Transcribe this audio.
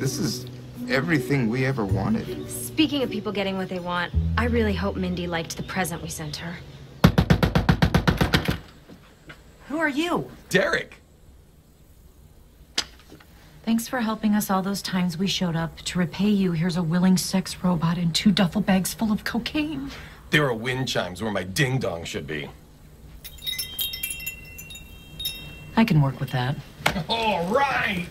This is everything we ever wanted. Speaking of people getting what they want, I really hope Mindy liked the present we sent her. Who are you? Derek! Thanks for helping us all those times we showed up. To repay you, here's a willing sex robot and two duffel bags full of cocaine. There are wind chimes where my ding dong should be. I can work with that. All right!